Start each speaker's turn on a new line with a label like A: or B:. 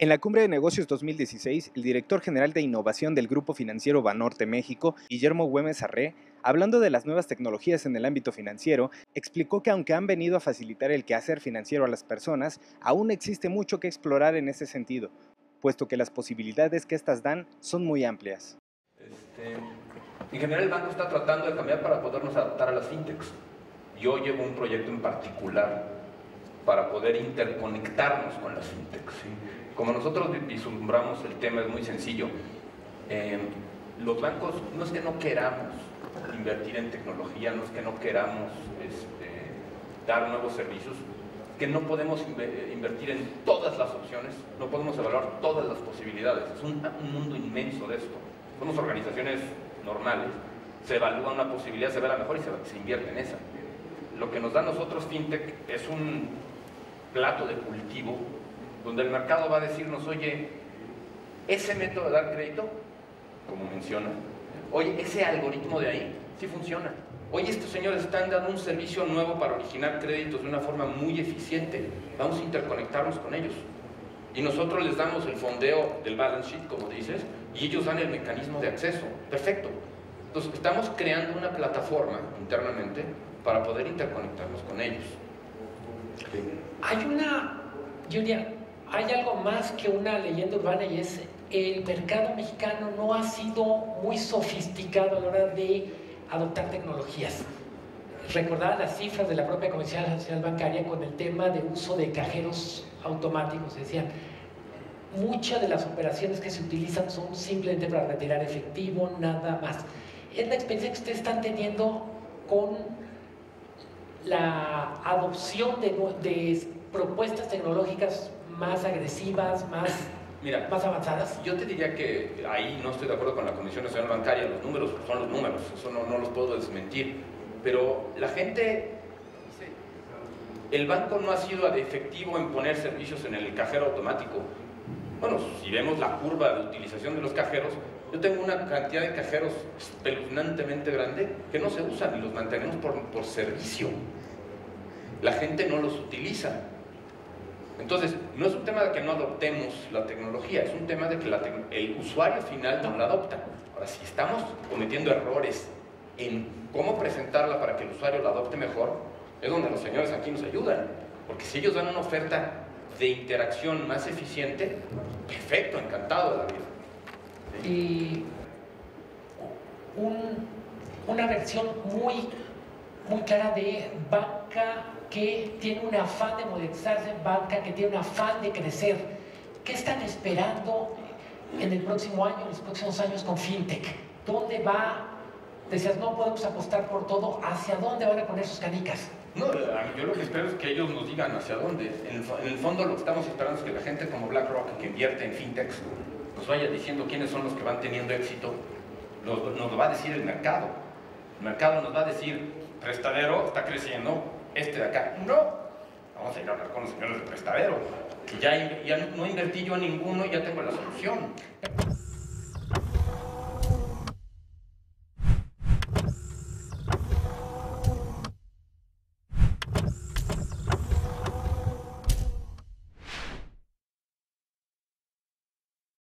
A: En la Cumbre de Negocios 2016, el director general de innovación del Grupo Financiero Banorte México, Guillermo Güemes Arré, hablando de las nuevas tecnologías en el ámbito financiero, explicó que aunque han venido a facilitar el quehacer financiero a las personas, aún existe mucho que explorar en ese sentido, puesto que las posibilidades que éstas dan son muy amplias.
B: Este, en general el banco está tratando de cambiar para podernos adaptar a las fintechs. Yo llevo un proyecto en particular para poder interconectarnos con las fintechs. Como nosotros vislumbramos el tema es muy sencillo. Eh, los bancos no es que no queramos invertir en tecnología, no es que no queramos este, dar nuevos servicios, que no podemos invertir en todas las opciones, no podemos evaluar todas las posibilidades. Es un, mundo inmenso de esto. Somos organizaciones normales, se evalúa una posibilidad, se ve la mejor y se, se invierte en esa. Lo que nos da a nosotros FinTech es un plato de cultivo donde el mercado va a decirnos, oye, ese método de dar crédito, como menciona, oye, ese algoritmo de ahí, sí funciona. Oye, estos señores están dando un servicio nuevo para originar créditos de una forma muy eficiente. Vamos a interconectarnos con ellos. Y nosotros les damos el fondeo del balance sheet, como dices, y ellos dan el mecanismo de acceso. Perfecto. Entonces, estamos creando una plataforma internamente para poder interconectarnos con ellos.
C: Hay una, Julia, hay algo más que una leyenda urbana y es el mercado mexicano no ha sido muy sofisticado a la hora de adoptar tecnologías. Recordaba las cifras de la propia Comisión Nacional Bancaria con el tema de uso de cajeros automáticos. Decían, muchas de las operaciones que se utilizan son simplemente para retirar efectivo, nada más. Es la experiencia que ustedes están teniendo con la adopción de, de propuestas tecnológicas más agresivas, más, Mira, más avanzadas?
B: Yo te diría que ahí no estoy de acuerdo con la Comisión Nacional Bancaria, los números son los números, eso no, no los puedo desmentir, pero la gente el banco no ha sido efectivo en poner servicios en el cajero automático. Bueno, si vemos la curva de utilización de los cajeros, yo tengo una cantidad de cajeros espeluznantemente grande que no se usan y los mantenemos por, servicio. La gente no los utiliza. Entonces, no es un tema de que no adoptemos la tecnología, es un tema de que el usuario final no la adopta. Ahora, si estamos cometiendo errores en cómo presentarla para que el usuario la adopte mejor, es donde los señores aquí nos ayudan. Porque si ellos dan una oferta de interacción más eficiente, perfecto, encantado de.
C: Y una versión muy, muy clara de banca que tiene un afán de modernizarse en banca, que tiene un afán de crecer. ¿Qué están esperando en el próximo año, en los próximos años con FinTech? ¿Dónde va? Decías, no podemos apostar por todo. ¿Hacia dónde van a poner sus canicas?
B: No, yo lo que espero es que ellos nos digan hacia dónde. En el, fondo lo que estamos esperando es que la gente como BlackRock, que invierte en FinTechs, nos vaya diciendo quiénes son los que van teniendo éxito. Nos, lo va a decir el mercado. El mercado nos va a decir, prestadero está creciendo, este de acá, no, vamos a ir a hablar con los señores de prestadero, ya, ya no invertí yo en ninguno y ya tengo la solución.